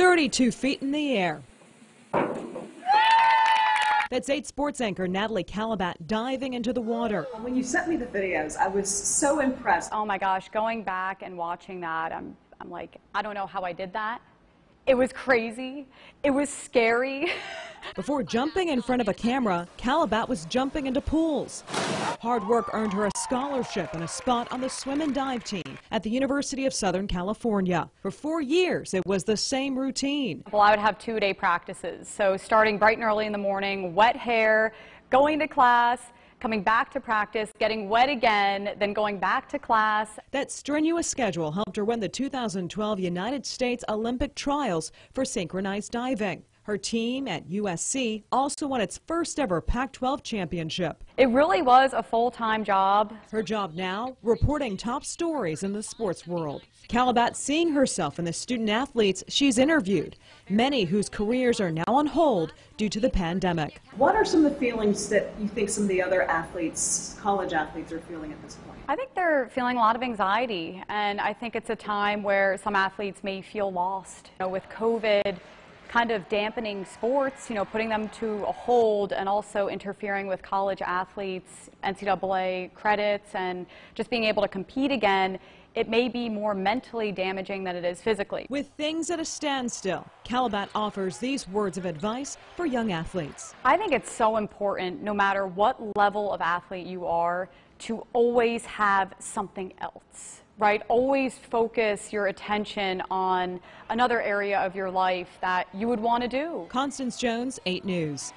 32 feet in the air. That's 8 Sports anchor Natalie Kalibat diving into the water. When you sent me the videos, I was so impressed. Oh my gosh, going back and watching that, I'm, I'm like, I don't know how I did that. It was crazy. It was scary. Before jumping in front of a camera, Kalibat was jumping into pools. Hard work earned her a scholarship and a spot on the swim and dive team at the University of Southern California. For four years, it was the same routine. Well, I would have two day practices. So starting bright and early in the morning, wet hair, going to class, coming back to practice, getting wet again, then going back to class. That strenuous schedule helped her win the 2012 United States Olympic trials for synchronized diving. Her team at USC also won its first ever Pac 12 championship. It really was a full time job. Her job now, reporting top stories in the sports world. Kalibat seeing herself in the student athletes she's interviewed, many whose careers are now on hold due to the pandemic. What are some of the feelings that you think some of the other athletes, college athletes, are feeling at this point? I think they're feeling a lot of anxiety, and I think it's a time where some athletes may feel lost. You know, with COVID, kind of dampening sports, you know, putting them to a hold and also interfering with college athletes, NCAA credits, and just being able to compete again, it may be more mentally damaging than it is physically. With things at a standstill, Kalibat offers these words of advice for young athletes. I think it's so important, no matter what level of athlete you are, to always have something else right? Always focus your attention on another area of your life that you would want to do. Constance Jones, 8 News.